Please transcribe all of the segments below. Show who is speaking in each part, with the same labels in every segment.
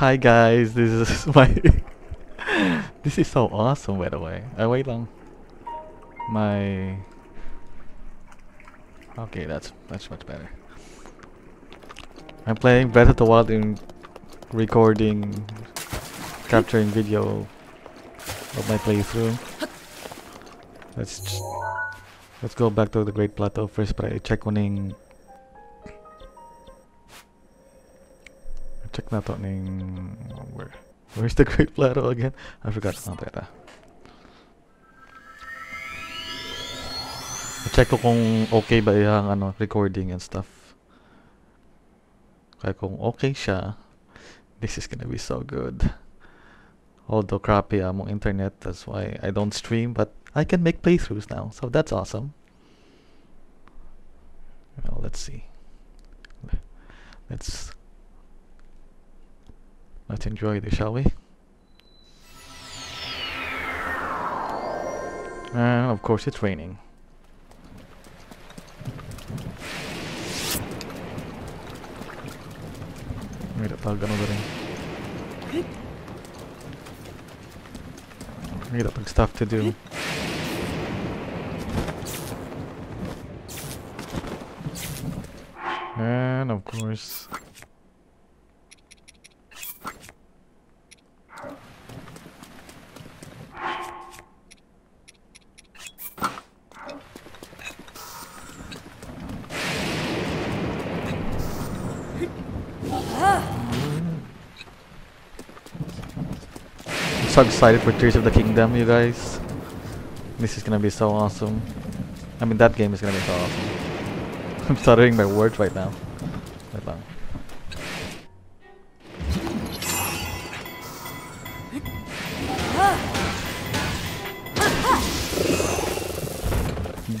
Speaker 1: Hi guys, this is my This is so awesome by the way. I wait long. My Okay, that's that's much better. I'm playing Breath of the Wild in recording capturing video of my playthrough. Let's let's go back to the Great Plateau first para i-check ko check na to ning where where's the Great Plateau again? I forgot. Oh, teka. check ko kung okay ba yung ano recording and stuff. Kaya kung okay siya, this is gonna be so good. Although crappy among internet, that's why I don't stream, but I can make playthroughs now, so that's awesome. Well, let's see. Let's let's enjoy this, shall we? And of course, it's raining. Wait, pag ano ba rin? Wait, pag stuff to do. And of course... so excited for Tears of the Kingdom, you guys. This is gonna be so awesome. I mean, that game is gonna be so awesome. I'm stuttering my words right now. Wait lang.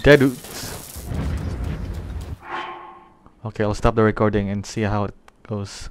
Speaker 1: Dead. Okay, I'll stop the recording and see how it Os